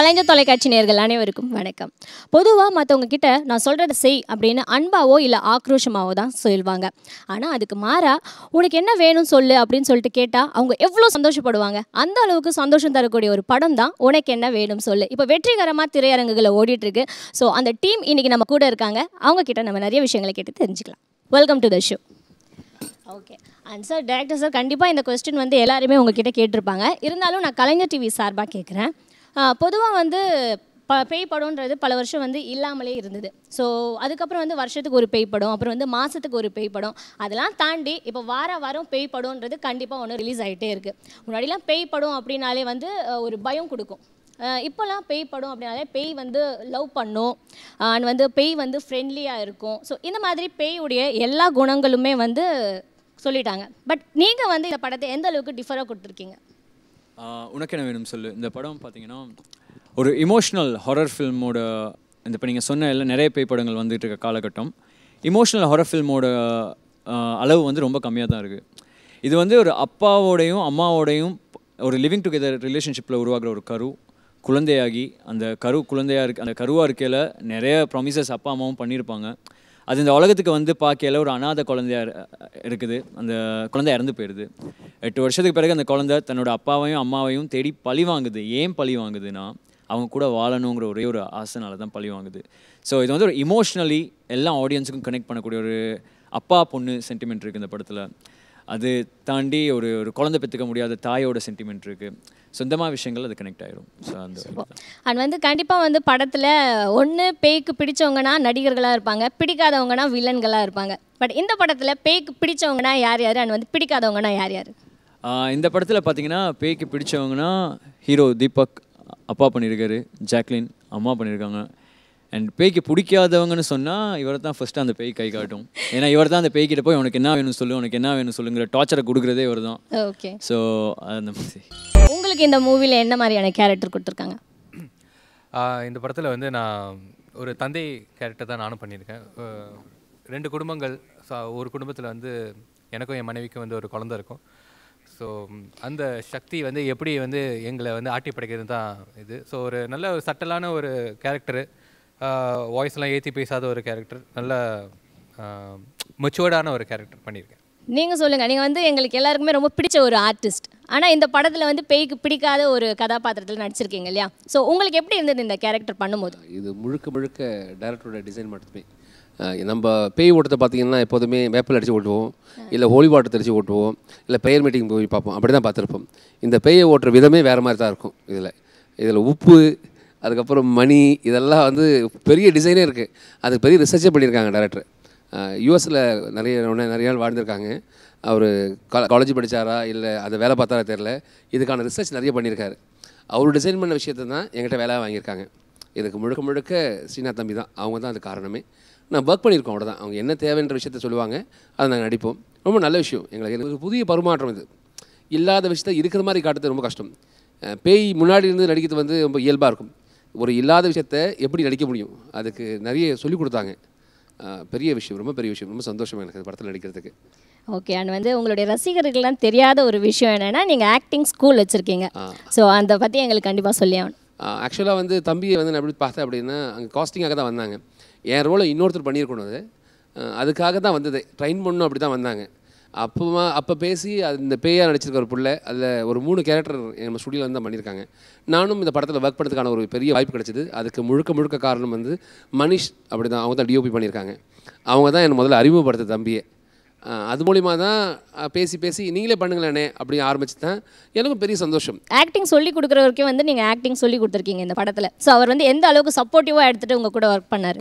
கலைஞர் தொலைக்காட்சி நேர்கள் அனைவருக்கும் வணக்கம். பொதுவாக மற்றவங்க கிட்ட நான் சொல்கிறத செய் அப்படின்னு அன்பாவோ இல்லை ஆக்ரோஷமாவோ தான் சொல்லுவாங்க ஆனால் அதுக்கு மாறா உனக்கு என்ன வேணும் சொல்லு அப்படின்னு சொல்லிட்டு கேட்டால் அவங்க எவ்வளோ சந்தோஷப்படுவாங்க? அந்த அளவுக்கு சந்தோஷம் தரக்கூடிய ஒரு படம் தான் உனக்கு என்ன வேணும் சொல்லு. இப்போ வெற்றிகரமாக திரையரங்குகளை ஓடிட்டுருக்கு. ஸோ அந்த டீம் இன்னைக்கு நம்ம கூட இருக்காங்க. அவங்க கிட்ட நம்ம நிறைய விஷயங்களை கேட்டு தெரிஞ்சுக்கலாம். Welcome to the show okay and sir director sir கண்டிப்பாக இந்த கொஸ்டின் வந்து எல்லாருமே உங்ககிட்ட கேட்டிருப்பாங்க. இருந்தாலும் நான் கலைஞர் டிவி சார்பாக கேட்குறேன் பொதுவாக வந்து ப பேய் படம்ன்றது பல வருஷம் வந்து இல்லாமலே இருந்தது. ஸோ அதுக்கப்புறம் வந்து வருஷத்துக்கு ஒரு பேய் படம் அப்புறம் வந்து மாதத்துக்கு ஒரு பேய் படம் அதெல்லாம் தாண்டி இப்போ வார வாரம் பேய் படம்ன்றது கண்டிப்பாக ஒன்று ரிலீஸ் ஆகிட்டே இருக்குது முன்னாடிலாம் பேய் படம் அப்படின்னாலே வந்து ஒரு பயம் கொடுக்கும். இப்போல்லாம் பேய் படம் அப்படின்னாலே பேய் வந்து லவ் பண்ணும். அண்ட் வந்து பேய் வந்து ஃப்ரெண்ட்லியாக இருக்கும். ஸோ இந்த மாதிரி பேயுடைய எல்லா குணங்களுமே வந்து சொல்லிட்டாங்க. பட் நீங்கள் வந்து இந்த படத்தை எந்த அளவுக்கு டிஃபராக கொடுத்துருக்கீங்க? உனக்கு என்ன வேணும் சொல்லு? இந்த படம் பார்த்தீங்கன்னா ஒரு இமோஷ்னல் ஹொரர் ஃபில்மோட இந்த இப்போ நீங்கள் சொன்ன எல்லாம் நிறைய பேய் படங்கள் வந்துட்டு இருக்க காலகட்டம். இமோஷ்னல் ஹொரர் ஃபில்மோட அளவு வந்து ரொம்ப கம்மியாக தான் இருக்குது இது வந்து ஒரு அப்பாவோடையும் அம்மாவோடையும் ஒரு லிவிங் டுகெதர் ரிலேஷன்ஷிப்பில் உருவாகிற ஒரு கரு. குழந்தையாகி அந்த கரு குழந்தையாக இருக்கு அந்த கருவாக இருக்கையில் நிறைய ப்ராமிசஸ் அப்பா அம்மாவும் பண்ணியிருப்பாங்க அது இந்த உலகத்துக்கு வந்து பார்க்கையில ஒரு அனாதை குழந்தையா இருக்குது. அந்த குழந்தை இறந்து போயிடுது எட்டு வருஷத்துக்கு பிறகு அந்த குழந்தை தன்னோட அப்பாவையும் அம்மாவையும் தேடி பழி வாங்குது. ஏன் பழி வாங்குதுன்னா அவங்க கூட வாழணுங்கிற ஒரே ஒரு ஆசைனால தான் பழி வாங்குது. ஸோ இது வந்து ஒரு இமோஷ்னலி எல்லா ஆடியன்ஸுக்கும் கனெக்ட் பண்ணக்கூடிய ஒரு அப்பா பொண்ணு சென்டிமெண்ட் இருக்குது இந்த படத்தில். அது தாண்டி ஒரு ஒரு குழந்தை பெற்றுக்க முடியாத தாயோட சென்டிமெண்ட் இருக்குது சொந்தமாக விஷயங்கள் அது கனெக்ட் ஆயிரும். ஸோ அந்த அண்ட் வந்து கண்டிப்பாக வந்து படத்தில் ஒன்று பேய்க்கு பிடிச்சவங்கன்னா நடிகர்களாக இருப்பாங்க பிடிக்காதவங்கன்னா வில்லன்களாக இருப்பாங்க. பட் இந்த படத்தில் பேய்க்கு பிடிச்சவங்கன்னா யார் யார்? அண்ட் வந்து பிடிக்காதவங்கன்னா யார் யார்? இந்த படத்தில் பார்த்தீங்கன்னா பேய்க்கு பிடிச்சவங்கன்னா ஹீரோ தீபக் அப்பா பண்ணியிருக்காரு ஜாக்லின் அம்மா பண்ணியிருக்காங்க அண்ட் பேய்க்கு பிடிக்காதவங்கன்னு சொன்னால் இவர் தான் ஃபஸ்ட்டு அந்த பேய் கை காட்டும். ஏன்னா இவர் தான் அந்த பேய்கிட்ட போய் உனக்கு என்ன வேணும் சொல்லு உனக்கு என்ன வேணும் சொல்லுங்கிற டார்ச்சரை கொடுக்குறதே இவர் தான் ஓகே ஸோ அந்த மாதிரி. உங்களுக்கு இந்த மூவியில் என்ன மாதிரியான கேரக்டர் கொடுத்துருக்காங்க? இந்த படத்தில் வந்து நான் ஒரு தந்தை கேரக்டர் தான் நானும் பண்ணியிருக்கேன். ரெண்டு குடும்பங்கள் ஸோ ஒரு குடும்பத்தில் வந்து எனக்கும் என் மனைவிக்கும் வந்து ஒரு குழந்தை இருக்கும். ஸோ அந்த சக்தி வந்து எப்படி வந்து எங்களை வந்து ஆட்டி படைக்கிறது தான் இது. ஸோ ஒரு நல்ல ஒரு சட்டலான ஒரு கேரக்டரு வாய்ஸ்லாம் ஏற்றி பேசாத ஒரு கேரக்டர் நல்ல மெச்சுவர்டான ஒரு கேரக்டர் பண்ணியிருக்கேன். நீங்கள் சொல்லுங்கள் நீங்கள் வந்து எங்களுக்கு எல்லாருக்குமே ரொம்ப பிடிச்ச ஒரு ஆர்டிஸ்ட் ஆனால் இந்த படத்தில் வந்து பேய்க்கு பிடிக்காத ஒரு கதாபாத்திரத்தில் நடிச்சிருக்கீங்க இல்லையா? ஸோ உங்களுக்கு எப்படி இருந்தது இந்த கேரக்டர் பண்ணும்போது? இது முழுக்க முழுக்க டேரக்டரோட டிசைன் மட்டுமே. நம்ம பேய் ஓட்டத்தை பார்த்தீங்கன்னா எப்போதுமே வேப்பில் அடித்து ஓட்டுவோம் இல்லை ஹோலி வாட்டர் தெளித்து ஓட்டுவோம் இல்லை பெயர் மீட்டிங் போய் பார்ப்போம். அப்படி தான் பார்த்துருப்போம். இந்த பேயை ஓட்டுற விதமே வேறு மாதிரி தான் இருக்கும் இதில். இதில் உப்பு அதுக்கப்புறம் மணி இதெல்லாம் வந்து பெரிய டிசைனே இருக்குது அதுக்கு பெரிய ரிசர்ச்சே பண்ணியிருக்காங்க டேரக்டர் யூஎஸில் நிறைய நிறைய நாள் வாழ்ந்திருக்காங்க. அவர் காலேஜ் படித்தாரா இல்லை அதை வேலை பார்த்தாரா தெரில இதுக்கான ரிசர்ச் நிறைய பண்ணியிருக்காரு. அவர் டிசைன் பண்ண விஷயத்தை தான் எங்கிட்ட வேலை வாங்கியிருக்காங்க. இதுக்கு முழுக்க முழுக்க ஸ்ரீநாத் தம்பி தான். அவங்க தான் அது காரணமே. நான் ஒர்க் பண்ணியிருக்கோம் அவ்வளோ தான் அவங்க என்ன தேவைன்ற விஷயத்த சொல்லுவாங்க அதை நாங்கள் நடிப்போம். ரொம்ப நல்ல விஷயம் எங்களுக்கு. புதிய பரிமாற்றம் இது. இல்லாத விஷயத்த இருக்கிற மாதிரி காட்டுறது ரொம்ப கஷ்டம். பேய் முன்னாடி இருந்து நடிக்கிறது வந்து ரொம்ப இயல்பாக இருக்கும். ஒரு இல்லாத விஷயத்த எப்படி நடிக்க முடியும்? அதுக்கு நிறைய சொல்லிக் கொடுத்தாங்க. பெரிய விஷயம் ரொம்ப பெரிய விஷயம் ரொம்ப சந்தோஷம் எனக்கு படத்தில் நடிக்கிறதுக்கு. ஓகே அண்ட் வந்து உங்களுடைய ரசிகர்கள்லாம் தெரியாத ஒரு விஷயம் என்னென்னா நீங்கள் ஆக்டிங் ஸ்கூல் வச்சுருக்கீங்க. ஸோ அதை பற்றி எங்களுக்கு கண்டிப்பாக சொல்லி ஆகணும். ஆக்சுவலாக வந்து தம்பியை வந்து நான் எப்படி பார்த்தேன் அப்படின்னா அங்கே காஸ்டிங்காக தான் வந்தாங்க. என் ரோலை இன்னொருத்தர் பண்ணியிருக்கணும் அது. அதுக்காக தான் வந்தது. ட்ரெயின் பண்ணணும் அப்படி தான் வந்தாங்க. அப்போமா அப்போ பேசி அது இந்த பேயாக நடிச்சிருக்க ஒரு பிள்ளை அதில் ஒரு மூணு கேரக்டர் நம்ம ஸ்டுடியோவில் வந்து தான் பண்ணியிருக்காங்க. நானும் இந்த படத்தில் ஒர்க் பண்ணுறதுக்கான ஒரு பெரிய வாய்ப்பு கிடைச்சிது. அதுக்கு முழுக்க முழுக்க காரணம் வந்து மனிஷ் அப்படி தான் அவங்க தான் டிஓபி பண்ணியிருக்காங்க. அவங்க தான் என்னை முதல்ல அறிமுகப்படுத்த தம்பியை. அது மூலிமா தான் பேசி பேசி நீங்களே பண்ணுங்களேனே அப்படி ஆரம்பிச்சு தான் எனக்கும் பெரிய சந்தோஷம். ஆக்டிங் சொல்லி கொடுக்குற வரைக்கும் வந்து நீங்கள் ஆக்டிங் சொல்லி கொடுத்துருக்கீங்க இந்த படத்தில். ஸோ அவர் வந்து எந்த அளவுக்கு சப்போர்ட்டிவாக எடுத்துகிட்டு உங்கள் கூட ஒர்க் பண்ணார்?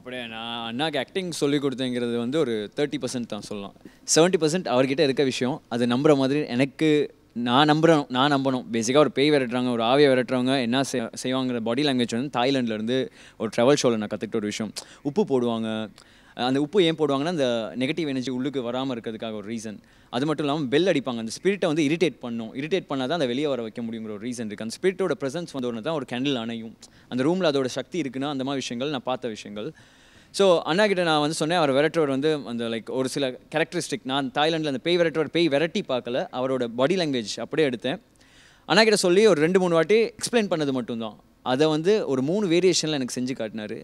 அப்படியே நான் அண்ணாக்கு ஆக்டிங் சொல்லி கொடுத்தேங்கிறது வந்து ஒரு தேர்ட்டி பர்சன்ட் தான் சொல்லலாம். செவன்ட்டி பர்சன்ட் அவர்கிட்ட இருக்க விஷயம் அது நம்புற மாதிரி எனக்கு நான் நம்புகிறோம் நான் நம்பணும். பேசிக்காக ஒரு பேய் விரட்டுறாங்க ஒரு ஆவியை விரட்டுறவங்க என்ன செய் செய்வாங்கிற பாடி லாங்குவேஜ் வந்து தாய்லாண்ட்லேருந்து இருந்து ஒரு ட்ராவல் ஷோவில் நான் கற்றுக்கிட்ட ஒரு விஷயம். உப்பு போடுவாங்க. அந்த உப்பு ஏன் போடுவாங்கன்னா அந்த நெகட்டிவ் எனர்ஜி உள்ளுக்கு வராமல் இருக்கிறதுக்காக ஒரு ரீசன் அது மட்டும் இல்லாமல் பெல் அடிப்பாங்க. அந்த ஸ்பிரிட்டை வந்து இரிட்டேட் பண்ணும். இரிட்டேட் பண்ணால் தான் அதை வெளியே வர வைக்க முடியுங்கிற ஒரு ரீசன் இருக்குது அந்த ஸ்பிரிட்டோட ப்ரெசன்ஸ் வந்து ஒன்று தான் ஒரு கேண்டில் அணையும். அந்த ரூமில் அதோட சக்தி இருக்குன்னா அந்த மாதிரி விஷயங்கள் நான் பார்த்த விஷயங்கள். ஸோ அண்ணா கிட்ட நான் வந்து சொன்னேன் அவர் விரட்டுறவர் வந்து அந்த லைக் ஒரு சில கேரக்டரிஸ்டிக் நான் தாய்லாண்டில் அந்த பேய் விரட்டுறவர் பேய் விரட்டி பார்க்கல அவரோட பாடி லாங்குவேஜ் அப்படியே எடுத்தேன். அண்ணா கிட்ட சொல்லி ஒரு ரெண்டு மூணு வாட்டி எக்ஸ்பிளைன் பண்ணது மட்டும்தான். அதை வந்து ஒரு மூணு வேரியேஷனில் எனக்கு செஞ்சு காட்டினார்.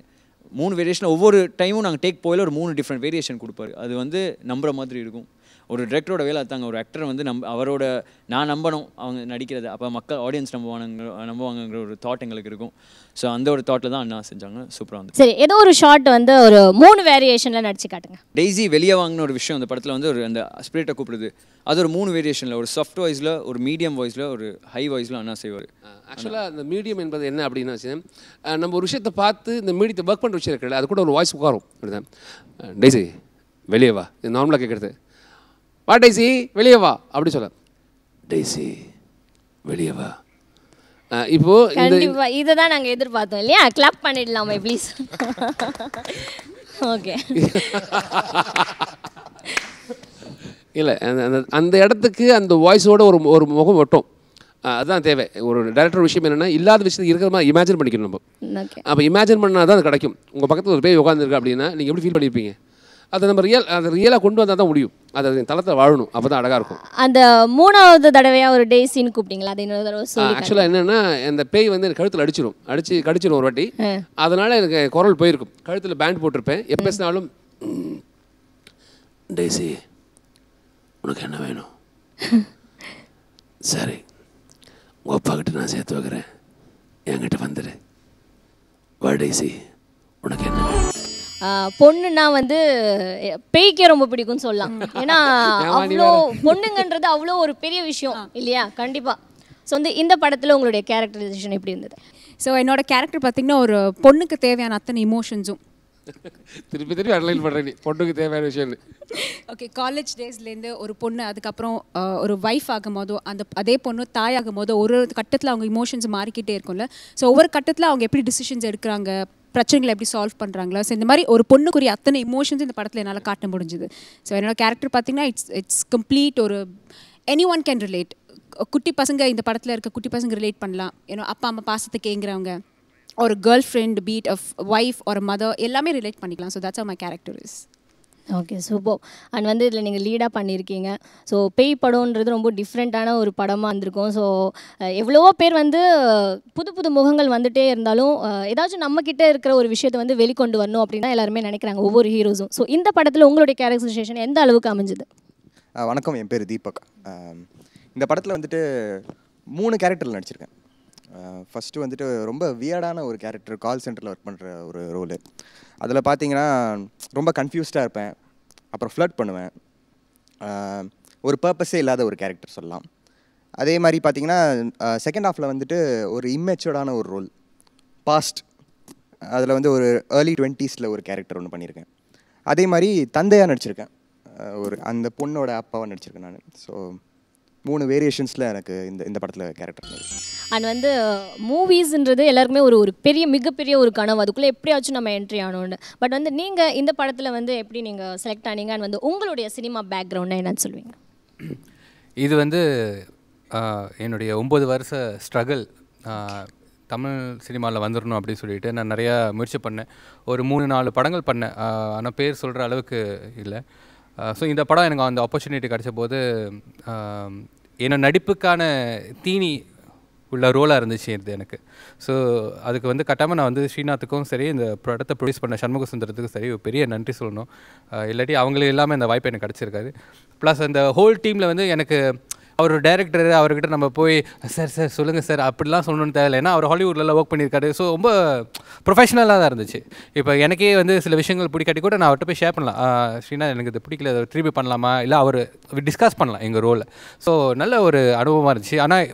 மூணு வேரியேஷன் ஒவ்வொரு டைமும் நாங்கள் டேக் போயில ஒரு மூணு டிஃப்ரெண்ட் வேரியேஷன் கொடுப்பாரு. அது வந்து நம்புற மாதிரி இருக்கும். ஒரு டிரெக்டரோட வேலை அதாங்க ஒரு ஆக்டர் வந்து நம்ப அவரோட நான் நம்பணும். அவங்க நடிக்கிறது. அப்போ மக்கள் ஆடியன்ஸ் நம்புவானுங்க நம்புவாங்கங்கிற ஒரு தாட் எங்களுக்கு இருக்கும். ஸோ அந்த ஒரு தாட்டில் தான் அண்ணா செஞ்சாங்க. சூப்பராக வந்து சரி ஏதோ ஒரு ஷார்ட் வந்து ஒரு மூணு வேரியேஷனில் நடிச்சு காட்டுங்க. டெய்ஸி வெளியே வாங்கின ஒரு விஷயம் அந்த படத்தில் வந்து ஒரு அந்த ஸ்பிரிட்டை கூப்பிடுது. அது ஒரு மூணு வேரியேஷனில் ஒரு சாஃப்ட் வாய்ஸில் ஒரு மீடியம் வாய்ஸில் ஒரு ஹை வாய்ஸில் அண்ணா செய்வார். ஆக்சுவலாக அந்த மீடியம் என்பது என்ன அப்படின்னா நம்ம ஒரு விஷயத்தை பார்த்து இந்த மீடியத்தை ஒர்க் பண்ணுற விஷயம் இருக்குல்ல அது கூட ஒரு வாய்ஸ் உட்காரும். அப்படிதான். டெய்ஸி வெளியே வா. இது நார்மலாக கேட்குறது வா டெய்ஸி வெளியே வா அப்படி சொல்ல. டெய்ஸி வெளியே வா. இப்போ கண்டிப்பா இதை தான் நாங்கள் எதிர்பார்த்தோம் இல்லையா? கிளப் பண்ணிடலாமே ப்ளீஸ் ஓகே இல்லை அந்த அந்த- அந்த இடத்துக்கு அந்த வாய்ஸோட ஒரு ஒரு முகம் ஒட்டும். அஹ் அதுதான் தேவை. ஒரு டேரக்டர் விஷயம் என்னென்னா இல்லாத விஷயத்தை இருக்கிற மாதிரி இமேஜின் பண்ணிக்கணும் நம்ம. ஓகே அப்போ இமேஜின் பண்ணால் தான் அது கிடைக்கும். உங்கள் பக்கத்தில் ஒரு பேய் உட்காந்துருக்கு அப்படின்னா நீங்கள் எப்படி ஃபீல் பண்ணியிருப்பீங்க அதை நம்ம ரியல் அதை ரியலாக கொண்டு வந்தால் தான் முடியும். அது தளத்தில் வாழணும். அப்போ தான் அழகாக இருக்கும். அந்த மூணாவது தடவையா ஒரு டே சீன் கூப்பிட்டீங்களா? அது இன்னொரு தடவை ஆக்சுவலாக என்னென்னா அந்த பேய் வந்து எனக்கு கழுத்தில் அடிச்சிடும் அடிச்சு கடிச்சிடும் ஒரு வாட்டி. அதனால் எனக்கு குரல் போயிருக்கும். கழுத்தில் பேண்ட் போட்டிருப்பேன். எப்போ பேசினாலும் "ம், டேசி உனக்கு என்ன வேணும்? சரி உங்கள் அப்பா கிட்ட நான் சேர்த்து வைக்கிறேன். என்கிட்ட வந்துடு வா டேசி உனக்கு என்ன வேணும்? பொண்ணுன்னா வந்து பேய்க்கே ரொம்ப பிடிக்கும்னு சொல்லலாம். ஏன்னா அவ்வளோ பொண்ணுங்கன்றது அவ்வளோ ஒரு பெரிய விஷயம் இல்லையா? கண்டிப்பா. ஸோ வந்து இந்த படத்துல உங்களுடைய கேரக்டரைசேஷன் எப்படி இருந்தது? ஸோ என்னோட கேரக்டர் பார்த்தீங்கன்னா ஒரு பொண்ணுக்கு தேவையான அத்தனை இமோஷன்ஸும் திருப்பி திருப்பி அனலைன் பண்ணுறேன் நீ. பொண்ணுக்கு தேவையான விஷயம்னு ஓகே காலேஜ் டேஸ்லேருந்து ஒரு பொண்ணு அதுக்கப்புறம் ஒரு ஒய்ஃப் ஆகும் போதோ அந்த அதே பொண்ணு தாய் ஆகும் போதோ ஒரு ஒரு கட்டத்தில் அவங்க இமோஷன்ஸ் மாறிக்கிட்டே இருக்கும்ல. ஸோ ஒவ்வொரு கட்டத்தில் அவங்க எப்படி டிசிஷன்ஸ் எடுக்கிறாங்க பிரச்சனைகளை எப்படி சால்வ் பண்ணுறாங்களா ஸோ இந்த மாதிரி ஒரு பொண்ணுக்குரிய அத்தனை இமோஷன்ஸ் இந்த படத்தில் என்னால் காட்ட முடிஞ்சுது. ஸோ என்னோடய கேரக்டர் பார்த்தீங்கன்னா இட்ஸ் இட்ஸ் கம்ப்ளீட் ஒரு எனி ஒன் கேன் ரிலேட் குட்டி பசங்க இந்த படத்தில் இருக்க குட்டி பசங்க ரிலேட் பண்ணலாம். ஏன்னா அப்பா அம்மா பாசத்தை ஏங்குறவங்க ஒரு girl friend bit of wife ஒரு மதர் எல்லாமே ரிலேட் பண்ணிக்கலாம். So that's my character is okay super and வந்து இதில் நீங்கள் லீடாக பண்ணியிருக்கீங்க ஸோ பேய் படம்ன்றது ரொம்ப டிஃப்ரெண்ட்டான ஒரு படமாக இருந்திருக்கும். ஸோ எவ்வளவோ பேர் வந்து புது புது முகங்கள் வந்துகிட்டே இருந்தாலும் ஏதாச்சும் நம்மக்கிட்ட இருக்கிற ஒரு விஷயத்தை வந்து வெளிக்கொண்டு வரணும் அப்படின்னா எல்லாருமே நினைக்கிறாங்க ஒவ்வொரு ஹீரோஸும் ஸோ இந்த படத்தில் உங்களுடைய கேரக்டரைசேஷன் எந்த அளவுக்கு அமைஞ்சுது? வணக்கம். என் பேர் தீபக். இந்த படத்தில் வந்துட்டு மூணு கேரக்டரில் நடிச்சிருக்கேன். ஃபஸ்ட்டு வந்துட்டு ரொம்ப வியர்டான ஒரு கேரக்டர் கால் சென்டரில் ஒர்க் பண்ணுற ஒரு ரோலு அதில் பார்த்தீங்கன்னா ரொம்ப கன்ஃபியூஸ்டாக இருப்பேன். அப்புறம் ஃப்ளட் பண்ணுவேன். ஒரு பர்பஸே இல்லாத ஒரு கேரக்டர் சொல்லலாம். அதே மாதிரி பார்த்தீங்கன்னா செகண்ட் ஹாஃபில் வந்துட்டு ஒரு இம்மெச்சூர்டான ஒரு ரோல் பாஸ்ட் அதில் வந்து ஒரு ஏர்லி டுவெண்ட்டீஸில் ஒரு கேரக்டர் ஒன்று பண்ணியிருக்கேன் அதே மாதிரி தந்தையாக நடிச்சிருக்கேன். ஒரு அந்த பொண்ணோட அப்பாவாக நடிச்சிருக்கேன் நான். ஸோ மூணு வேரியேஷன்ஸில் எனக்கு இந்த இந்த படத்தில் கேரக்டர் அண்ட் வந்து மூவிஸ்ன்றது எல்லாருக்குமே ஒரு ஒரு பெரிய மிகப்பெரிய ஒரு கனவு. அதுக்குள்ளே எப்படியாச்சும் நம்ம என்ட்ரி ஆகணும்னு. பட் வந்து நீங்கள் இந்த படத்தில் வந்து எப்படி நீங்கள் செலக்ட் ஆனீங்க? அண்ட் வந்து உங்களுடைய சினிமா பேக்ரவுண்ட் என்னன்னு சொல்லுவீங்க? இது வந்து என்னுடைய ஒம்பது வருஷ ஸ்ட்ரகிள் தமிழ் சினிமாவில் வந்துடணும் அப்படின்னு சொல்லிட்டு நான் நிறையா முயற்சி பண்ணேன். ஒரு மூணு நாலு படங்கள் பண்ணேன். ஆனால் பேர் சொல்கிற அளவுக்கு இல்லை. ஸோ இந்த படம் எனக்கு அந்த ஆப்பர்ச்சுனிட்டி கிடைச்ச போது என்னோட நடிப்புக்கான தீனி உள்ள ரோலாக இருந்துச்சு இது எனக்கு. ஸோ அதுக்கு வந்து கட்டாமல் நான் வந்து ஸ்ரீநாத்துக்கும் சரி இந்த படத்தை ப்ரொடியூஸ் பண்ண சண்முக சுந்தரத்துக்கும் சரி ஒரு பெரிய நன்றி சொல்லணும். இல்லாட்டி அவங்களுக்கு இல்லாமல் இந்த வாய்ப்பு எனக்கு கிடச்சிருக்காது. ப்ளஸ் அந்த ஹோல் டீமில் வந்து எனக்கு அவர் டேரக்டர் அவர்கிட்ட நம்ம போய் சார் சார் சொல்லுங்கள் சார் அப்படிலாம் சொல்லணும்னு தேவையில்லை. ஏன்னா அவர் ஹாலிவுட்லலாம் ஒர்க் பண்ணியிருக்காரு. ஸோ ரொம்ப ப்ரொஃபஷனலாக தான் இருந்துச்சு. இப்போ எனக்கே வந்து சில விஷயங்கள் பிடிக்காட்டி கூட நான் அவர்கிட்ட போய் ஷேர் பண்ணலாம். ஸ்ரீனா எனக்கு இது பிடிக்கல. அதை திருப்பி பண்ணலாமா? இல்லை அவர் டிஸ்கஸ் பண்ணலாம் எங்கள் ரோலை ஸோ நல்ல ஒரு அனுபவமாக இருந்துச்சு. ஆனால்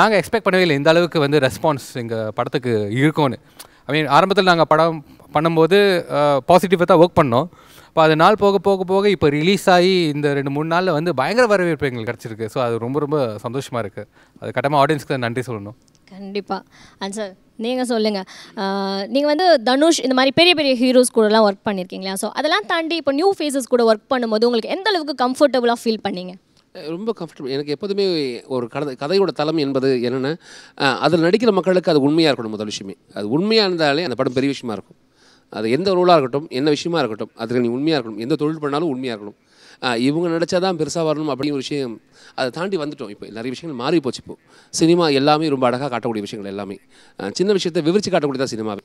நாங்கள் எக்ஸ்பெக்ட் பண்ணவே இல்லை. இந்த அளவுக்கு வந்து ரெஸ்பான்ஸ் எங்கள் படத்துக்கு இருக்கும்னு. ஐ மீன் ஆரம்பத்தில் நாங்கள் படம் பண்ணும்போது பாசிட்டிவாக தான் ஒர்க் பண்ணோம். இப்போ அது நாள் போக போக போக இப்போ ரிலீஸ் ஆகி இந்த ரெண்டு மூணு நாளில் வந்து பயங்கர வரவேற்பு எங்களுக்கு கிடச்சிருக்கு. ஸோ அது ரொம்ப ரொம்ப சந்தோஷமாக இருக்குது அது கட்டமாக ஆடியன்ஸ்க்கு நன்றி சொல்லணும். கண்டிப்பாக அண்ட் சார் நீங்கள் சொல்லுங்கள் நீங்கள் வந்து தனுஷ் இந்த மாதிரி பெரிய பெரிய ஹீரோஸ் கூடலாம் ஒர்க் பண்ணியிருக்கீங்களா ஸோ அதெல்லாம் தாண்டி இப்போ நியூ ஃபேஸஸ் கூட ஒர்க் பண்ணும்போது உங்களுக்கு எந்த அளவுக்கு கம்ஃபர்டபுளாக ஃபீல் பண்ணீங்க? ரொம்ப கம்ஃபர்டபுள் எனக்கு எப்போதுமே ஒரு கதை கதையோட தளம் என்பது என்னென்னா அதில் நடிக்கிற மக்களுக்கு அது உண்மையாக இருக்கணும் முதல் விஷயமே. அது உண்மையாக இருந்தாலே அந்த படம் பெரிய விஷயமா இருக்கும். அது எந்த ரூலாக இருக்கட்டும் என்ன விஷயமா இருக்கட்டும் அதுக்கு நீ உண்மையாக இருக்கணும். எந்த தொழில் பண்ணாலும் உண்மையாக இருக்கணும். இவங்க நடிச்சா தான் பெருசாக வரணும் அப்படிங்கிற விஷயம். அதை தாண்டி வந்துட்டோம். இப்போ நிறைய விஷயங்கள் மாறி போச்சு இப்போ. சினிமா எல்லாமே ரொம்ப அழகாக காட்டக்கூடிய விஷயங்கள் எல்லாமே. சின்ன விஷயத்தை விவரித்து காட்டக்கூடியதான் சினிமாவே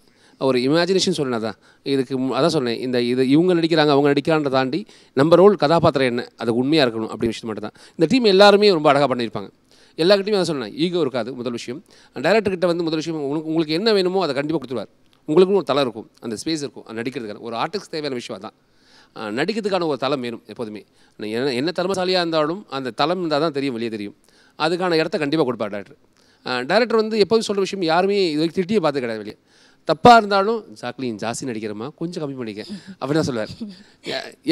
ஒரு இமேஜினேஷன் சொன்னேன் தான் இதுக்கு அதான் சொன்னேன். இந்த இது இவங்க நடிக்கிறாங்க அவங்க நடிக்கிறான்ற தாண்டி நம்ம ரோல் கதாபாத்திரம் என்ன அது உண்மையாக இருக்கணும் அப்படின்னு விஷயம் மட்டும் தான். இந்த டீம் எல்லாருமே ரொம்ப அழகாக பண்ணியிருப்பாங்க. எல்லாருக்கிட்டையும் அதை சொன்னேன். ஈகோ இருக்காது முதல் விஷயம். டைரக்டர்கிட்ட வந்து முதல் விஷயம் உங்களுக்கு உங்களுக்கு என்ன வேணுமோ அதை கண்டிப்பாக கொடுத்துருவார். உங்களுக்குன்னு ஒரு தலை இருக்கும். அந்த ஸ்பேஸ் இருக்கும். அது நடிக்கிறதுக்கான ஒரு ஆர்டிஸ்ட் தேவையான விஷயம் அதான். நடிக்கிறதுக்கான ஒரு தளம் வேணும் எப்போதுமே. என்ன என்ன தலைமைசாலியாக இருந்தாலும் அந்த தளம் இருந்தால் தான் தெரியும் வெளியே தெரியும். அதுக்கான இடத்த கண்டிப்பாக கொடுப்பார் டேரக்டர் டேரக்டர் வந்து எப்போதும் சொல்கிற விஷயம் யாருமே இது வரைக்கும் திட்டியே பார்த்து கிடையாது வெளியே. தப்பாக இருந்தாலும் ஜாக்லின் ஜாஸ்தி நடிக்கிறமா கொஞ்சம் கம்மி பண்ணிக்க. அப்படி தான் சொல்லுவார்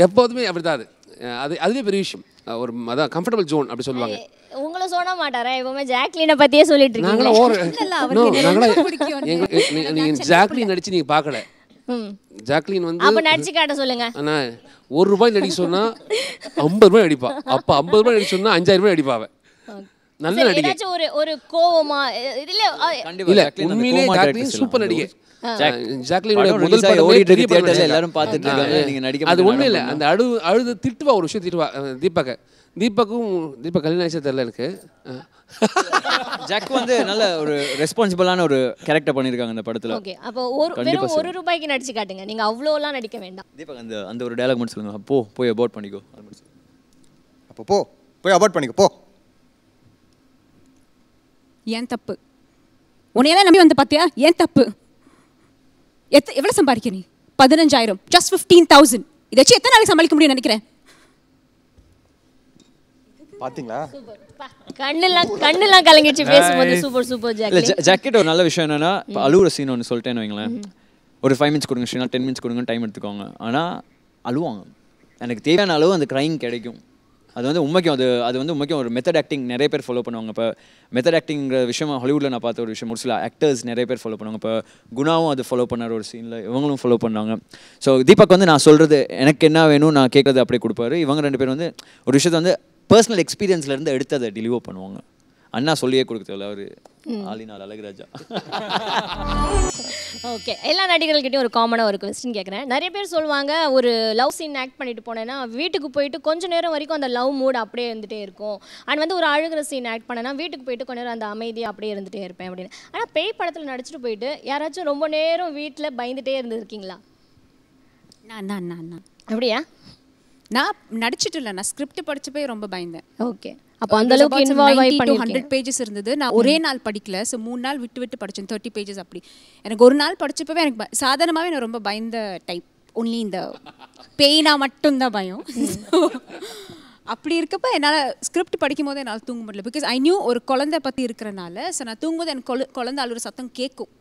எப்போதுமே அப்படி தான் அது. அது அதுவே பெரிய விஷயம். ஒரு அதான் கம்ஃபர்டபுள் ஜோன் அப்படி சொல்லுவாங்க. உங்களை சொல்ல மாட்டாரா? எப்பவுமே ஜாக்லினை பத்தியே சொல்லிட்டு இருக்கீங்க. நீ- நீங்க ஜாக்லின் நடிச்சு நீங்க பார்க்கல. ஜாக்லின் வந்து அப்ப நடிச்சு காட்ட சொல்லுங்க. அண்ணா ஒரு ரூபாய் நடிக்க சொன்னா ஐம்பது ரூபாய் நடிப்பா. அப்ப ஐம்பது ரூபாய் நடிக்க சொன்னா அஞ்சாயிரம் ரூபாய் நடிப்பா அவ. நல்ல நடிகை. ஒரு ஒரு கோவமா இல்ல அந்த உண்மையிலே ஜாக்லின் சூப்பர். நடிகை. ஜாக். ஜாக்லினோட முதல் படமே ஓடிட்டு இருக்கு நடிச்சிருக்கா. எல்லாரும் பார்த்துட்டு இருக்காங்க. நீங்க நடிக்க அது ஒண்ணும் இல்ல அந்த அழு அழுது திட்டுவா ஒரு விஷயம் திட்டுவா. அஹ் தீபக்க. தீபக்கும் தீபக் கல்யாணம் தெரியல எனக்கு. அஹ். ஜாக் வந்து நல்ல ஒரு ரெஸ்பான்சிபிளான ஒரு கேரக்டர் பண்ணியிருக்காங்க இந்த படத்துல. ஓகே அப்போ ஒரு கண்டிப்பா வெறும் ஒரு ரூபாய்க்கு நடிச்சு காட்டுங்க. நீங்க அவ்வளோலாம் நடிக்க வேண்டாம். தீபக் அந்த அந்த ஒரு டயலாக் மட்டும் சொல்லுங்க. போ போய் அபவுட் பண்ணிக்கோ. அப்போ போ போய் அபார்ட் பண்ணிக்கோ போ. ஏன் தப்பு? உன்னையெல்லாம் நம்பி வந்து பார்த்தியா ஏன் தப்பு? எத்த எவ்வளோ சம்பாதிக்க நீ? பதினஞ்சாயிரம் ஜஸ்ட் ஃபிஃப்டீன் தௌசண்ட் இதை வச்சு எத்தனை நாளைக்கு சமாளிக்க முடியும்னு நினைக்கிறேன்? பாத்தீங்களா? பா, கண்ணுலாம் கண்ணுலாம் கலங்கிடுச்சு பேசும்போது. சூப்பர் சூப்பர் இல்ல ஜாக்லின் ஜா- ஜாக்கெட் ஒரு நல்ல விஷயம் என்னன்னா அழுவுற சீன் ஒன்று சொல்லிட்டேன்னு வைங்களேன். ஒரு ஃபைவ் மினிட்ஸ் கொடுங்க ஸ்ரீனா டென் மினிட்ஸ் கொடுங்க டைம் எடுத்துக்கோங்க. ஆனால் அழுவாங்க. எனக்கு தேவையான அளவு அந்த க்ரைங் கிடைக்கும். அது வந்து உண்மைக்கும் அது அது வந்து உண்மைக்கும் ஒரு மெத்தட் ஆக்டிங் நிறைய பேர் ஃபாலோ பண்ணுவாங்க. இப்போ மெத்தட் ஆக்டிங்கிற விஷயம் ஹாலிவுட்டில் நான் பார்த்த ஒரு விஷயம் ஒரு சில ஆக்டர்ஸ் நிறைய பேர் ஃபாலோ பண்ணுவாங்க. இப்போ குணாவும் அது ஃபாலோ பண்ணார் ஒரு சீனில் இவங்களும் ஃபாலோ பண்ணாங்க. ஸோ தீபக் வந்து நான் சொல்கிறது எனக்கு என்ன வேணும் நான் கேட்குறது அப்படியே கொடுப்பாரு. இவங்க ரெண்டு பேரும் வந்து ஒரு விஷயத்தை வந்து பர்சனல் எக்ஸ்பீரியன்ஸ்லேருந்து எடுத்து அதை டெலிவர் பண்ணுவாங்க. அண்ணா சொல்லியே கொடுக்குறதில்ல அவர். ஆலினால் அழகுராஜா. ஓகே எல்லா நடிகர்கள்கிட்டயும் ஒரு காமனாக ஒரு கொஸ்டின் கேட்குறேன் நிறைய பேர் சொல்லுவாங்க ஒரு லவ் சீன் ஆக்ட் பண்ணிட்டு போனேன்னா வீட்டுக்கு போயிட்டு கொஞ்ச நேரம் வரைக்கும் அந்த லவ் மூட் அப்படியே இருந்துகிட்டே இருக்கும். அண்ட் வந்து ஒரு அழுகிற சீன் ஆக்ட் பண்ணேன்னா வீட்டுக்கு போயிட்டு கொஞ்ச நேரம் அந்த அமைதியாக அப்படியே இருந்துகிட்டே இருப்பேன் அப்படின்னு. ஆனால் பேய் படத்தில் நடிச்சிட்டு போயிட்டு யாராச்சும் ரொம்ப நேரம் வீட்டில் பயந்துட்டே இருந்திருக்கீங்களா? நான் நான் நான் நான். அப்படியா? நான் நடிச்சிட்டு இல்லை நான் ஸ்கிரிப்ட் படிச்சப்பே ரொம்ப பயந்தேன். ஓகே. அப்போ அந்த அளவுக்கு இன்வால்வ் ஆகி பண்ணிருக்கீங்க ஹண்ட்ரட் பேஜஸ் இருந்தது. நான் ஒரே நாள் படிக்கல. ஸோ மூணு நாள் விட்டு விட்டு படித்தேன் தேர்ட்டி பேஜஸ் அப்படி. எனக்கு ஒரு நாள் படிச்சப்பவே எனக்கு சாதாரணமாவே நான் ரொம்ப பயந்த டைப் ஒன்லி இந்த பெயினா மட்டும்தான் பயம். அப்படி இருக்கப்ப என்னால் ஸ்கிரிப்ட் படிக்கும் போது என்னால் தூங்க முடியல. பிகாஸ் ஐ நியூ ஒரு குழந்தை பற்றி இருக்கிறனால ஸோ நான் தூங்கும்போது எனக்கு கொழு- குழந்தை அழுகிற சத்தம் கேட்கும்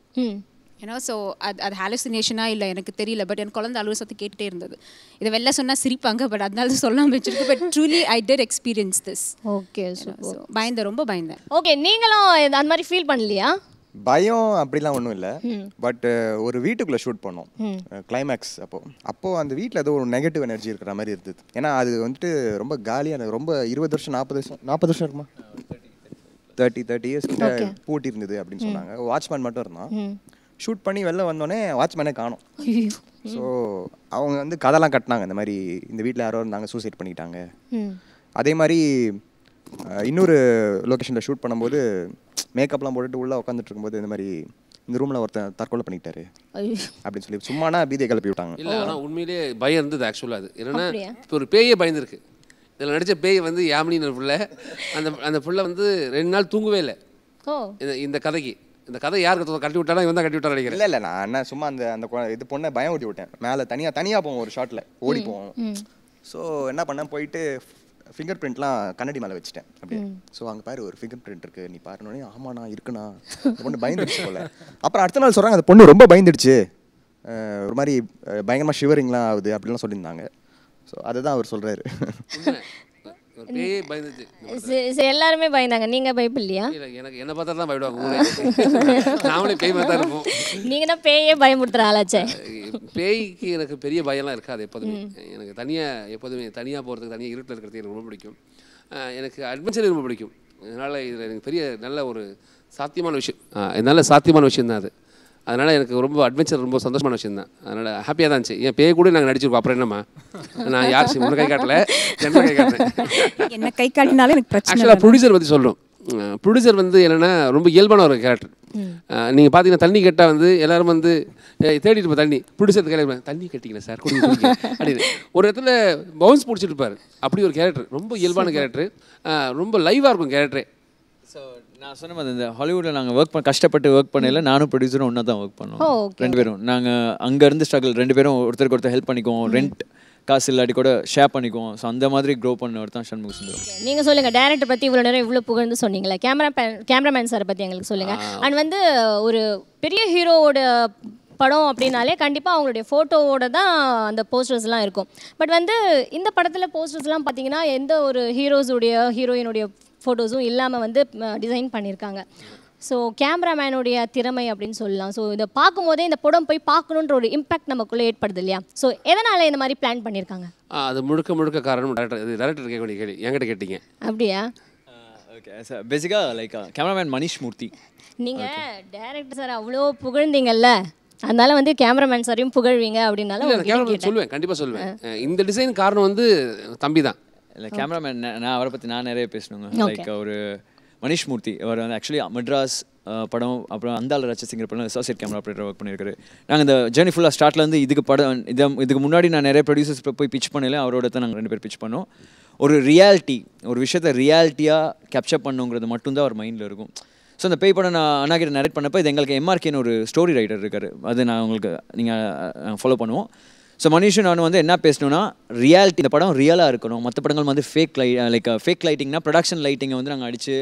ஏன்னா ஸோ அது அது ஹாலுசினேஷனா இல்லை எனக்கு தெரியல பட் என் குழந்தை அழுவ சத்தம் கேட்டுட்டே இருந்தது. இதை வெளில சொன்னால் சிரிப்பாங்க பட் அதனால தான் சொல்லாமல் வச்சிருக்கு but truly I did experience this okay so பயந்தேன் ரொம்ப பயந்தேன் ஓகே நீங்களும் அந்த மாதிரி ஃபீல் பண்ணலையா? பயம் அப்படிலாம் ஒன்றும் இல்லை. பட் ஒரு வீட்டுக்குள்ளே ஷூட் பண்ணோம். கிளைமேக்ஸ் அப்போ. அப்போது அந்த வீட்டில் ஏதோ ஒரு நெகட்டிவ் எனர்ஜி இருக்கிற மாதிரி இருந்தது. ஏன்னா அது வந்துட்டு ரொம்ப காலியான ரொம்ப இருபது வருஷம் நாற்பது வருஷம் நாற்பது வருஷம் இருக்குமா? தேர்ட்டி தேர்ட்டி இயர்ஸ் கிட்ட பூட்டி இருந்தது அப்படின்னு சொன்னாங்க. வாட்ச்மேன் மட்டும் இருந்தான். ஷூட் பண்ணி வெளில வந்தோடனே வாட்ச்மேனே காணோம். ஸோ அவங்க வந்து கதைலாம் கட்டினாங்க. இந்த மாதிரி இந்த வீட்டில் யாரோ இருந்தாங்க சூசைட் பண்ணிக்கிட்டாங்க ம். அதே மாதிரி இன்னொரு லொக்கேஷனில் ஷூட் பண்ணும்போது மேக்கப்லாம் போட்டுட்டு உள்ளே உட்காந்துட்டு இருக்கும்போது இந்த மாதிரி இந்த ரூமில் ஒருத்தன் தற்கொலை பண்ணிக்கிட்டாரு. ஐயோ. அப்படின்னு சொல்லி சும்மானா பீதியை கிளப்பி விட்டாங்க. இல்லை ஆனால் உண்மையிலேயே பயம் இருந்தது ஆக்சுவலாக அது. என்னன்னா? இப்போ ஒரு பேயே பயந்துருக்கு. இதில் நடித்த பேய் வந்து யாமினின்னு புள்ள. அந்த அந்த புள்ள வந்து ரெண்டு நாள் தூங்கவே இல்லை. இந்த கதைக்கு. இந்த கதை யார் கத்த கட்டி விட்டாலும் இவன் தான் கட்டி நினைக்கிறேன். இல்லை இல்லை நான் என்ன சும்மா அந்த அந்த கொ- இது பொண்ணை பயம் ஊட்டி விட்டேன். மேலே தனியாக தனியாக போவோம் ஒரு ஷாட்டில் ஓடி போவோம். ஸோ என்ன பண்ணேன் போயிட்டு ஃபிங்கர் பிரிண்ட்லாம் கண்ணாடி மேலே வச்சுட்டேன். அப்படியே. ஸோ அங்கே பாரு ஒரு ஃபிங்கர் பிரிண்ட் இருக்கு. நீ பாருனோடனே ஆமாண்ணா இருக்குண்ணா. அந்த பொண்ணு பயந்துடுச்சு போல. அப்புறம் அடுத்த நாள் சொல்கிறாங்க அந்த பொண்ணு ரொம்ப பயந்துடுச்சு. ஒரு மாதிரி அஹ் பயங்கரமா ஷிவரிங்லாம் ஆகுது. அப்படிலாம் சொல்லியிருந்தாங்க. ஸோ அதுதான் அவர் சொல்கிறாரு எல்லாருமே பயந்தாங்க. நீங்க பயப்படலையா? இல்லை எனக்கு என்ன பார்த்தா தான் பயப்படுவாங்க நாமளே பேய் மாதிரி தான் இருப்போம். நீங்க தான் பேயே பயமுறுத்துற ஆளாச்சே. பேய்க்கு எனக்கு பெரிய பயம்லாம் இருக்காது எப்போதுமே. எனக்கு தனியாக எப்போதுமே தனியாக போகிறதுக்கு தனியாக இருட்டில் இருக்கிறது எனக்கு ரொம்ப பிடிக்கும். எனக்கு அட்வென்ச்சர் ரொம்ப பிடிக்கும். அதனால் இதில் எனக்கு பெரிய நல்ல ஒரு சாத்தியமான விஷயம். நல்ல சாத்தியமான விஷயம் தான் அது. அதனால் எனக்கு ரொம்ப அட்வென்ச்சர் ரொம்ப சந்தோஷமான விஷயம் தான் அதனால் ஹாப்பியாக தான் இருந்துச்சு. என் பேய் கூட நாங்கள் நடிச்சிருக்கோம். அப்புறம் என்னம்மா? நான் யார் உன்னை கை காட்டல? என்ன கை காட்டுறேன் என்ன கை காட்டினாலும் எனக்கு பிரச்சனை ஆக்சுவலாக ப்ரொடியூசர் பற்றி சொல்கிறோம் ப்ரொடியூசர் வந்து என்னென்னா ரொம்ப இயல்பான ஒரு கேரக்டர் நீங்கள் பார்த்தீங்கன்னா தண்ணி கேட்டால் வந்து எல்லாரும் வந்து "ஏய், தேடிட்டு இருப்போம் தண்ணி. ப்ரொடியூசர் கையில் தண்ணி கட்டிக்கல சார் குடிங்க அப்படின்னு. ஒரு இடத்துல பவுன்ஸ் பிடிச்சிட்டு இருப்பார். அப்படி ஒரு கேரக்டர் ரொம்ப இயல்பான கேரக்டர் ரொம்ப லைவாக இருக்கும் கேரக்டரே நான் சொன்ன மாதிரி இந்த ஹாலிவுட்டில் நாங்கள் ஒர்க் பண்ண கஷ்டப்பட்டு ஒர்க் பண்ணல நானும் ப்ரொடியூசரும் ஒன்றா தான் ஒர்க் பண்ணோம். okay, ரெண்டு பேரும். நாங்கள் அங்கேருந்து ஸ்ட்ரகிள் ரெண்டு பேரும் ஒருத்தருக்கு ஒருத்தர் ஹெல்ப் பண்ணிக்குவோம். ரெண்ட் காசு இல்லாட்டி கூட ஷேர் பண்ணிக்குவோம். ஸோ அந்த மாதிரி க்ரோ பண்ணவர் தான் சண்முக சுந்தரம். நீங்க சொல்லுங்க டேரக்டர் பத்தி இவ்வளவு நேரம் இவ்வளவு புகழ்ந்து சொன்னீங்களே. கேமரா கேமராமேன் சார் பத்தி எங்களுக்கு சொல்லுங்க. அண்ட் வந்து ஒரு பெரிய ஹீரோவோட படம் அப்படின்னாலே கண்டிப்பாக அவங்களுடைய ஃபோட்டோவோட தான் அந்த போஸ்டர்ஸ்லாம் இருக்கும். பட் வந்து இந்த படத்தில் போஸ்டர்ஸ்லாம் பார்த்தீங்கன்னா எந்த ஒரு ஹீரோஸுடைய ஹீரோயினுடைய ஃபோட்டோஸும் இல்லாமல் வந்து டிசைன் பண்ணியிருக்காங்க ஸோ கேமராமேனுடைய திறமை அப்படின்னு சொல்லலாம். ஸோ இதை பார்க்கும்போதே இந்த படம் போய் பார்க்கணுன்ற ஒரு இம்பாக்ட் நமக்குள்ளே ஏற்படுது இல்லையா? ஸோ எதனால் இந்த மாதிரி பிளான் பண்ணியிருக்காங்க அது முழுக்க முழுக்க காரணம் டேரக்டர் இது டேரக்டர் கேட்க கேள்வி. என்கிட்ட கேட்டீங்க. அப்படியா? ஓகே சார் பேசிக்காக லைக் கேமராமேன் மணிஷ் மூர்த்தி நீங்க டைரக்டர் சார் அவ்வளோ புகழ்ந்தீங்கல்ல? அதனால வந்து கேமராமேன் சாரையும் புகழ்வீங்க அப்படின்னால இல்லை உங்ககிட்ட கேமரா கேட்டேன். சொல்லுவேன். கண்டிப்பாக சொல்லுவேன். இந்த டிசைன் காரணம் வந்து தம்பி தான் இல்லை கேமராமேன் நான் அவரை பற்றி நான் நிறைய பேசணுங்க. லைக் ஒரு மணிஷ் மூர்த்தி அவர் வந்து ஆக்சுவலி மெட்ராஸ் படம் அப்புறம் அந்தால ரச்சசிங்கிற படம் அசோசியேட் கேமரா ஆப்ரேட்டர் ஒர்க் பண்ணியிருக்காரு. நாங்கள் இந்த ஜேர்னி ஃபுல்லாக ஸ்டார்ட்லேருந்து இதுக்கு படம் இது இதுக்கு முன்னாடி நான் நிறைய ப்ரொடியூசர்ஸ் போய் பிச் பண்ணல அவரோட தான் நாங்கள் ரெண்டு பேர் பிச் பண்ணோம். ஒரு ரியாலிட்டி ஒரு விஷயத்தை ரியாலிட்டியாக கேப்சர் பண்ணுங்கிறது மட்டும்தான் அவர் மைண்டில் இருக்கும். ஸோ அந்த பேய் படம் நான் அண்ணா கிட்ட நரேட் பண்ணப்போ இது எங்களுக்கு எம்ஆர்கேன்னு ஒரு ஸ்டோரி ரைட்டர் இருக்காரு. அது நான் உங்களுக்கு நீங்கள் ஃபாலோ பண்ணுவோம். ஸோ மனுஷன் நான் வந்து என்ன பேசணும்னா ரியாலிட்டி இந்த படம் ரியலாக இருக்கணும். மற்ற படங்கள் வந்து ஃபேக் லை லைக் ஃபேக் லைட்டிங்னா ப்ரொடக்ஷன் லைட்டிங்கை வந்து நாங்கள் அடித்து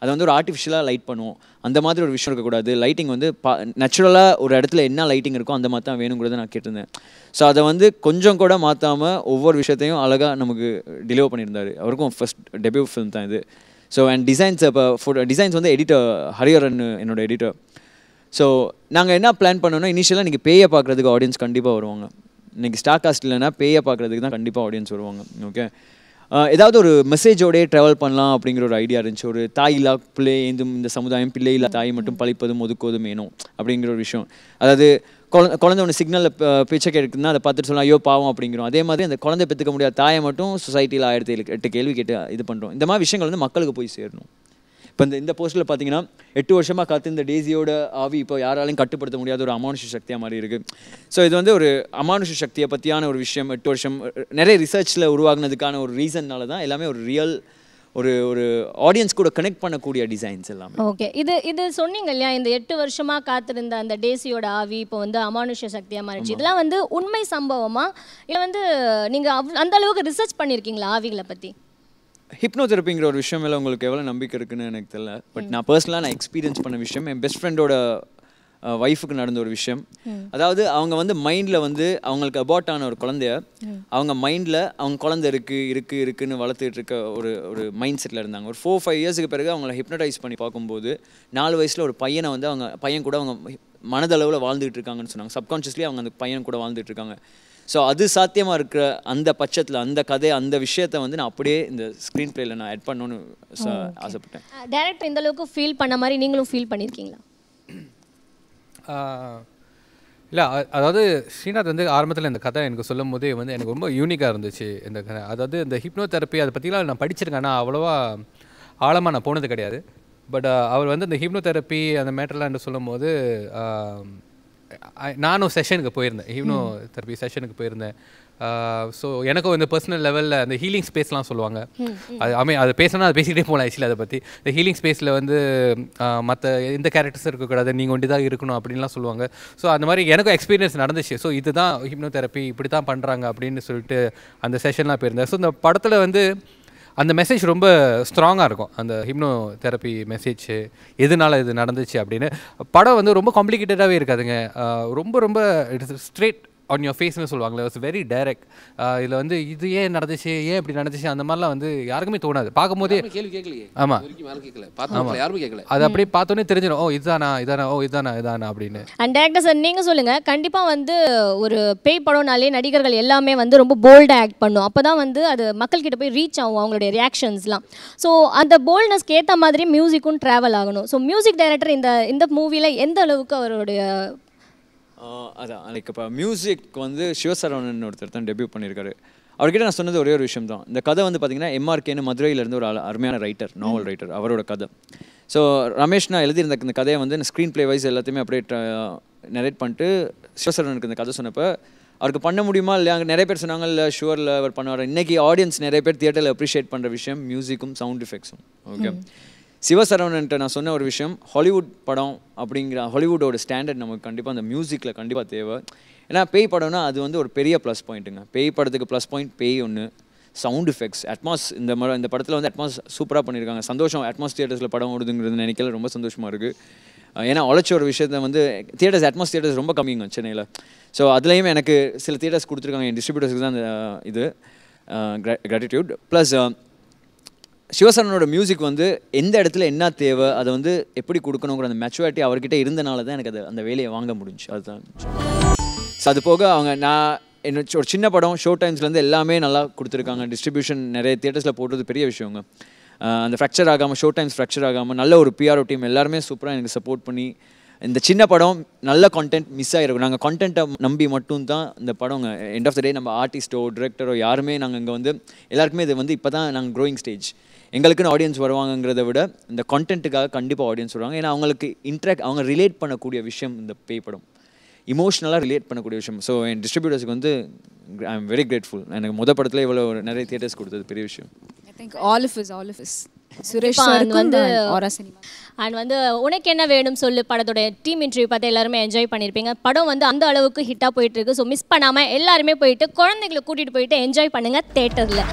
அதை வந்து ஒரு ஆர்டிஃபிஷியலாக லைட் பண்ணுவோம். அந்த மாதிரி ஒரு விஷயம் இருக்கக்கூடாது. லைட்டிங் வந்து பா நேச்சுரலாக ஒரு இடத்துல என்ன லைட்டிங் இருக்கோ அந்த மாதிரி தான் வேணுங்கிறத நான் கேட்டிருந்தேன். ஸோ அதை வந்து கொஞ்சம் கூட மாற்றாமல் ஒவ்வொரு விஷயத்தையும் அழகாக நமக்கு டெலிவர் பண்ணியிருந்தாரு. அவருக்கும் ஃபஸ்ட் டெபியூ ஃபிலிம் தான் இது. ஸோ அண்ட் டிசைன்ஸ் இப்போ ஃபோட்டோ டிசைன்ஸ் வந்து எடிட்டர் ஹரியரன் என்னோட எடிட்டர் ஸோ நாங்கள் என்ன பிளான் பண்ணோன்னா இனிஷியலாக நீங்கள் பேயை பார்க்குறதுக்கு ஆடியன்ஸ் கண்டிப்பாக வருவாங்க. இன்றைக்கி ஸ்டாக் காஸ்ட் இல்லைன்னா பேயை பார்க்குறதுக்கு தான் கண்டிப்பாக ஆடியன்ஸ் வருவாங்க. ஓகே ஏதாவது ஒரு மெசேஜோடய ட்ராவல் பண்ணலாம் அப்படிங்கிற ஒரு ஐடியா இருந்துச்சு. ஒரு தாயில்லா பிள்ளை ஏந்தும் இந்த சமுதாயம் பிள்ளை இல்லா தாய் மட்டும் பழிப்பதும் ஒதுக்குவதும் வேணும் அப்படிங்கிற ஒரு விஷயம். அதாவது குழந்தை குழந்தை ஒன்று சிக்னலில் பிச்சை கேட்குதுன்னா அதை பார்த்துட்டு சொல்லலாம் ஐயோ பாவம் அப்படிங்கிறோம். அதே மாதிரி அந்த குழந்தை பெற்றுக்க முடியாத தாயை மட்டும் சொசைட்டியில் ஆயிரத்தி ஏழு எட்டு கேள்வி கேட்டு இது பண்ணுறோம் இந்த மாதிரி விஷயங்கள் வந்து மக்களுக்கு போய் சேரணும். இப்போ இந்த இந்த போஸ்ட்டில் பார்த்தீங்கன்னா எட்டு வருஷமாக காத்து இந்த டேசியோட ஆவி இப்போ யாராலையும் கட்டுப்படுத்த முடியாத ஒரு அமானுஷ சக்தியாக மாதிரி இருக்குது ஸோ இது வந்து ஒரு அமானுஷ சக்தியை பற்றியான ஒரு விஷயம் எட்டு வருஷம் நிறைய ரிசர்ச்சில் உருவாக்குனதுக்கான ஒரு ரீசன்னால தான் எல்லாமே ஒரு ரியல் ஒரு ஒரு ஆடியன்ஸ் கூட கனெக்ட் பண்ணக்கூடிய டிசைன்ஸ் எல்லாமே. ஓகே இது இது சொன்னீங்க இல்லையா? இந்த எட்டு வருஷமா காத்திருந்த அந்த டேசியோட ஆவி இப்போ வந்து அமானுஷ்ய சக்தியா மாறிடுச்சு. இதெல்லாம் வந்து உண்மை சம்பவமா? இல்லை வந்து நீங்க அவ்- அந்த அளவுக்கு ரிசர்ச் பண்ணியிருக்கீங்களா ஆவிகளை பத்தி? ஹிப்னோதெரப்பிங்கிற ஒரு விஷயம் மேலே உங்களுக்கு எவ்வளோ நம்பிக்கை இருக்குன்னு எனக்கு தெரியல. பட் நான் பர்சனலாக நான் எக்ஸ்பீரியன்ஸ் பண்ண விஷயம் என் பெஸ்ட் ஃப்ரெண்டோட ஒய்ஃபுக்கு நடந்த ஒரு விஷயம். அதாவது அவங்க வந்து மைண்டில் வந்து அவங்களுக்கு அபார்ட் ஆன ஒரு குழந்தைய அவங்க மைண்டில் அவங்க குழந்தை இருக்கு இருக்கு இருக்குன்னு வளர்த்துட்டு இருக்க ஒரு ஒரு மைண்ட் செட்டில் இருந்தாங்க. ஒரு ஃபோர் ஃபைவ் இயர்ஸுக்கு பிறகு அவங்கள ஹிப்னடைஸ் பண்ணி பார்க்கும்போது நாலு வயசில் ஒரு பையனை வந்து அவங்க பையன் கூட அவங்க மனதளவில் வாழ்ந்துட்டு இருக்காங்கன்னு சொன்னாங்க. சப்கான்ஷியஸ்லி அவங்க அந்த பையன் கூட வாழ்ந்துட்டு இருக்காங்க. ஸோ அது சாத்தியமாக இருக்கிற அந்த பட்சத்தில் அந்த கதை அந்த விஷயத்தை வந்து நான் அப்படியே இந்த ஸ்க்ரீன் பிளேயில் நான் ஆட் பண்ணணும்னு ஆசைப்பட்டேன். டேரக்டர் இந்த அளவுக்கு ஃபீல் பண்ண மாதிரி நீங்களும் ஃபீல் பண்ணியிருக்கீங்களா இல்லை அதாவது ஸ்ரீநாத் வந்து ஆரம்பத்தில் இந்த கதை எனக்கு சொல்லும் போதே வந்து எனக்கு ரொம்ப யூனிக்காக இருந்துச்சு இந்த கதை. அதாவது இந்த ஹிப்னோ தெரப்பி அதை பற்றிலாம் நான் படிச்சிருக்கேன். ஆனால் அவ்வளோவா ஆழமாக நான் போனது கிடையாது. பட் அவர் வந்து இந்த ஹிப்னோ தெரப்பி அந்த மேட்டர்லாம் சொல்லும் போது நானும் செஷனுக்கு போயிருந்தேன். ஹிப்னோ தெரப்பி செஷனுக்கு போயிருந்தேன். ஸோ எனக்கும் வந்து பர்சனல் லெவலில் அந்த ஹீலிங் ஸ்பேஸ்லாம் சொல்லுவாங்க. அது ஐ அது பேசணும்னா அது பேசிக்கிட்டே போகலாம் ஆக்சுவலி அதை பற்றி இந்த ஹீலிங் ஸ்பேஸில் வந்து மற்ற எந்த கேரக்டர்ஸ் இருக்கக்கூடாது நீங்கள் ஒண்டி தான் இருக்கணும் அப்படின்லாம் சொல்லுவாங்க. ஸோ அந்த மாதிரி எனக்கும் எக்ஸ்பீரியன்ஸ் நடந்துச்சு. ஸோ இதுதான் ஹிப்னோ தெரப்பி இப்படி தான் பண்ணுறாங்க அப்படின்னு சொல்லிட்டு அந்த செஷன்லாம் போயிருந்தேன். ஸோ இந்த படத்தில் வந்து அந்த மெசேஜ் ரொம்ப ஸ்ட்ராங்காக இருக்கும். அந்த ஹிப்னோ தெரப்பி மெசேஜ் எதனால இது நடந்துச்சு அப்படின்னு. படம் வந்து ரொம்ப காம்ப்ளிகேட்டடாகவே இருக்காதுங்க. ஆஹ் ரொம்ப ரொம்ப இட்ஸ் ஸ்ட்ரெயிட் ஆன் யோர் ஃபேஸ்னு சொல்லுவாங்களே இட்ஸ் வெரி டைரக்ட் இதில் வந்து இது ஏன் நடந்துச்சு ஏன் இப்படி நடந்துச்சு அந்த மாதிரிலாம் வந்து யாருக்குமே தோணாது. பார்க்கும்போதே கேள்வி கேட்கலையே. ஆமா. இது வரைக்கும் யாரும் கேட்கல. யாருமே கேட்கல. அது அப்படியே பார்த்தோன்னே தெரிஞ்சிடும். ஓ இதுதானா இதானா ஓ இதானா இதானா அப்படின்னு. அண்ட் டேரக்டர் சார் நீங்கள் சொல்லுங்கள் கண்டிப்பாக வந்து ஒரு பேய் படம்னாலே நடிகர்கள் எல்லாமே வந்து ரொம்ப போல்டாக ஆக்ட் பண்ணும். அப்போ தான் வந்து அது மக்கள்கிட்ட போய் ரீச் ஆகும் அவங்களுடைய ரியாக்ஷன்ஸ்லாம் ஸோ அந்த போல்ட்னஸ்க்கு ஏற்ற மாதிரி மியூசிக்கும் ட்ராவல் ஆகணும். ஸோ மியூசிக் டைரக்டர் இந்த இந்த மூவியில் எந்த அளவுக்கு அவருடைய அதான் லைக் இப்போ மியூசிக் வந்து சிவசரவணன் ஒருத்தர் தான் டெபியூ பண்ணியிருக்காரு அவர்கிட்ட நான் சொன்னது ஒரே ஒரு விஷயம் தான் இந்த கதை வந்து பார்த்தீங்கன்னா எம்ஆர்கேன்னு மதுரையிலேருந்து ஒரு அருமையான ரைட்டர் நாவல் ரைட்டர் அவரோட கதை. ஸோ ரமேஷ் நான் எழுதியிருந்த இந்த கதையை வந்து ஸ்க்ரீன் ப்ளே வைஸ் எல்லாத்தையுமே அப்படியே நரேட் பண்ணிட்டு சிவசரவனுக்கு இந்த கதை சொன்னப்போ அவருக்கு பண்ண முடியுமா இல்லையா? அங்கே நிறைய பேர் சொன்னாங்க இல்லை ஷுவரில் அவர் பண்ணுவார்? இன்னைக்கு ஆடியன்ஸ் நிறைய பேர் தியேட்டரில் அப்ரிஷியேட் பண்ணுற விஷயம் மியூசிக்கும் சவுண்ட் எஃபெக்ட்ஸும் ஓகே சிவசரவணன்ட்ட நான் சொன்ன ஒரு விஷயம் ஹாலிவுட் படம் அப்படிங்கிற ஹாலிவுட்டோட ஸ்டாண்டர்ட் நமக்கு கண்டிப்பாக அந்த மியூசிக்கில் கண்டிப்பாக தேவை. ஏன்னா பேய் படம்னா அது வந்து ஒரு பெரிய ப்ளஸ் பாயிண்ட்டுங்க பேய் படத்துக்கு ப்ளஸ் பாயிண்ட் பேய் ஒன்று சவுண்ட் எஃபெக்ட்ஸ் அட்மாஸ் இந்த மாதிரி இந்த படத்தில் வந்து அட்மாஸ் சூப்பராக பண்ணியிருக்காங்க சந்தோஷம் அட்மாஸ் தியேட்டர்ஸில் படம் ஓடுதுங்கிறது நினைக்கல. ரொம்ப சந்தோஷமாக இருக்குது ஏன்னா உழைச்ச ஒரு விஷயத்த வந்து தியேட்டர்ஸ் அட்மாஸ் தியேட்டர்ஸ் ரொம்ப கம்மிங்க சென்னையில். ஸோ அதுலேயும் எனக்கு சில தியேட்டர்ஸ் கொடுத்துருக்காங்க. என் டிஸ்ட்ரிபியூட்டர்ஸ்க்கு தான் அந்த இது கிராட்டிடியூட் ப்ளஸ் சிவசரனோட மியூசிக் வந்து எந்த இடத்துல என்ன தேவை அதை வந்து எப்படி கொடுக்கணுங்கிற அந்த மெச்சுவாரிட்டி அவர்கிட்ட இருந்தனால தான் எனக்கு அது அந்த வேலையை வாங்க முடிஞ்சு. அதுதான். ஸோ அது போக அவங்க நான் என்ன ஒரு சின்ன படம் ஷோ டைம்ஸ்லேருந்து எல்லாமே நல்லா கொடுத்துருக்காங்க. டிஸ்ட்ரிபியூஷன் நிறைய தியேட்டர்ஸில் போடுறது பெரிய விஷயங்க அந்த ஃப்ராக்சர் ஆகாமல் ஷோ டைம்ஸ் ஃப்ராக்சர் ஆகாமல் நல்ல ஒரு பிஆர்ஓ டீம் எல்லாருமே சூப்பராக எனக்கு சப்போர்ட் பண்ணி இந்த சின்ன படம் நல்ல கான்டென்ட் மிஸ் ஆகிருக்கும் நாங்கள் கான்டென்ட்டை நம்பி மட்டும் தான் இந்த படம் எண்ட் ஆஃப் த டே நம்ம ஆர்டிஸ்ட்டோ டிரெக்டரோ யாருமே நாங்கள் இங்கே வந்து எல்லாருக்குமே இது வந்து இப்போ தான் நாங்கள் க்ரோயிங் ஸ்டேஜ் எங்களுக்குன்னு ஆடியன்ஸ் வருவாங்கங்கிறத விட இந்த கான்டென்ட்டுக்காக கண்டிப்பாக ஆடியன்ஸ் வருவாங்க. ஏன்னா அவங்களுக்கு இன்ட்ராக்ட் அவங்க ரிலேட் பண்ணக்கூடிய விஷயம் இந்த பேய் படம். இமோஷ்னலாக ரிலேட் பண்ணக்கூடிய விஷயம். ஸோ என் டிஸ்ட்ரிபியூட்டர்ஸ்க்கு வந்து ஐ எம் வெரி கிரேட்ஃபுல் எனக்கு முத படத்தில் இவ்வளோ நிறைய தியேட்டர்ஸ் கொடுத்தது பெரிய விஷயம். I think all of is all of is Suresh வந்து வந்து ஆரா சினிமா அண்ட் வந்து உனக்கு என்ன வேணும் சொல்லு? படத்தோட டீம் இன்டர்வியூ பார்த்து எல்லாருமே என்ஜாய் பண்ணியிருப்பீங்க படம் வந்து அந்த அளவுக்கு ஹிட்டாக போயிட்டு இருக்கு. ஸோ மிஸ் பண்ணாமல் எல்லாருமே போயிட்டு குழந்தைங்களை கூட்டிகிட்டு போயிட்டு என்ஜாய் பண்ணுங்க தேட்டரில்